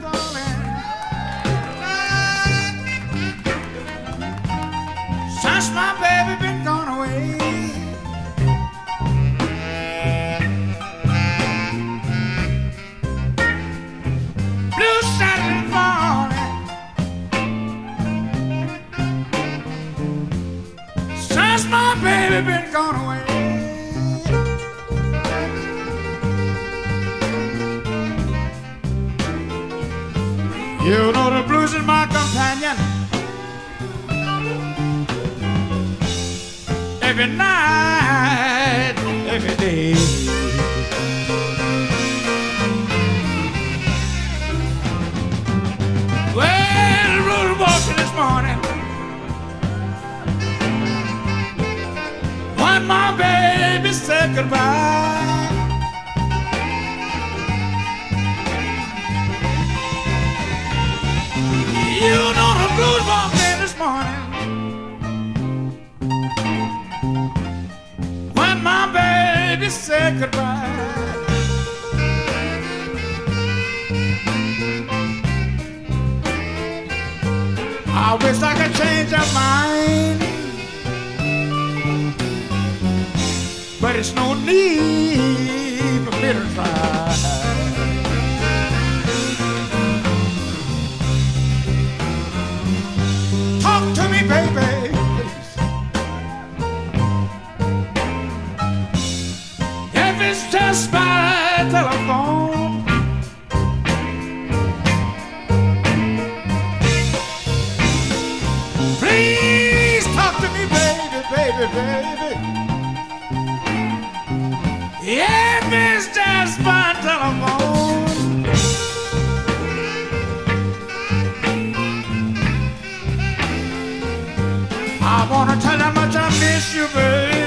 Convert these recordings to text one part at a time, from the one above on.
blue You know the blues is my companion. Every night, every day. Well, the road walking this morning. When my baby said goodbye. Baby said goodbye. I wish I could change her mind. But it's no need for me to try. Please talk to me, baby, baby, baby. If it's just telephone. I wanna tell you how much I miss you, baby.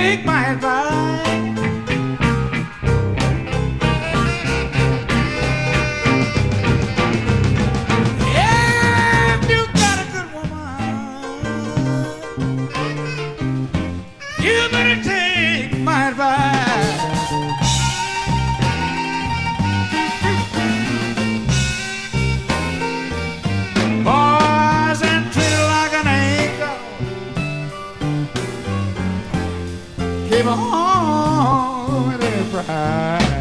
Take my advice. Their pride.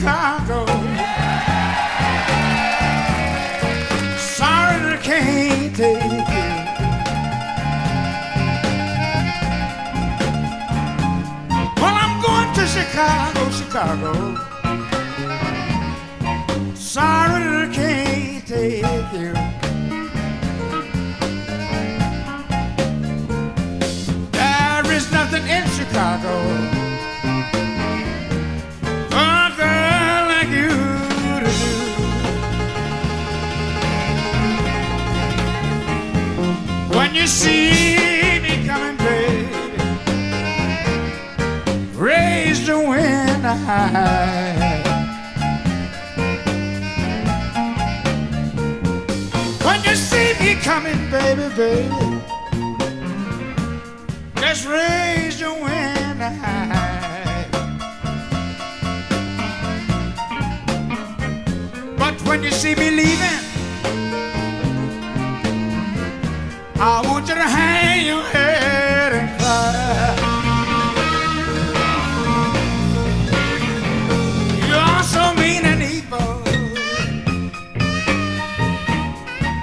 Chicago. Sorry that I can't take you. Well, I'm going to Chicago, Chicago. Sorry that I can't take you. There is nothing in Chicago see me coming, baby, raise the wind high. When you see me coming, baby, baby, just raise the wind high. But when you see me leaving, I want you to hang your head and cry. You're so mean and evil.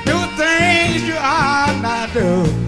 Do things you ought not do.